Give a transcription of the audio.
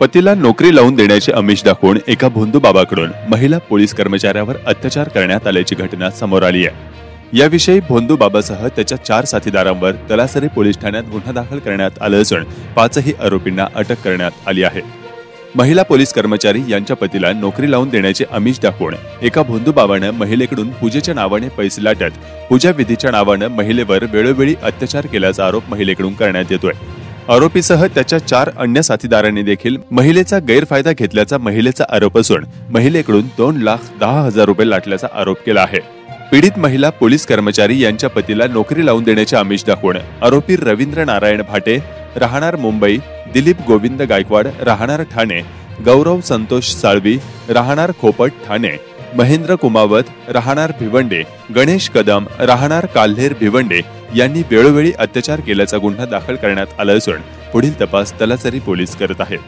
पतीला नोकरी लावून देण्याचे अमिष दाखवून एका भोंदू बाबाकडून महिला पोलीस कर्मचाऱ्यावर अत्याचार करण्यात आल्याची घटना समोर आली आहे. याविषयी भोंदू बाबासह त्याच्या चार साथीदारांवर तलासरी पोलीस ठाण्यात गुन्हा दाखल करण्यात आला असून पाचही आरोपींना अटक करण्यात आली आहे. महिला पोलीस कर्मचारी यांच्या पतीला नोकरी लावून देण्याचे आमिष दाखवून एका भोंदू बाबानं महिलेकडून पूजेच्या नावाने पैसे लाटत पूजा विधीच्या नावानं महिलेवर वेळोवेळी अत्याचार केल्याचा आरोप महिलेकडून करण्यात येतोय. आरोपीसह त्याच्या चार अन्य साथीदारांनी देखील महिलेचा गैरफायदा घेतल्याचा महिलेचा आरोप असून महिलेकडून दोन लाख दहा हजार रुपये लाटल्याचा आरोप केला आहे. पीडित महिला पोलीस कर्मचारी यांच्या पतीला नोकरी लावून देण्याचे आमिष दाखवून आरोपी रवींद्र नारायण भाटे राहणार मुंबई दिलीप गोविंद गायकवाड राहणार ठाणे गौरव संतोष साळवी राहणार खोपट ठाणे महेंद्र कुमावत राहणार भिवंडे गणेश कदम राहणार काल्हेर भिवंडे यांनी वेळोवेळी अत्याचार केल्याचा गुन्हा दाखल करण्यात आला असून पुढील तपास तलासरी पोलीस करत आहेत.